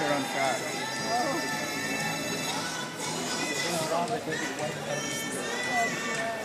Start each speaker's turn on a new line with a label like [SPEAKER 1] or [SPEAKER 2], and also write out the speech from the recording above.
[SPEAKER 1] their own shot. Oh.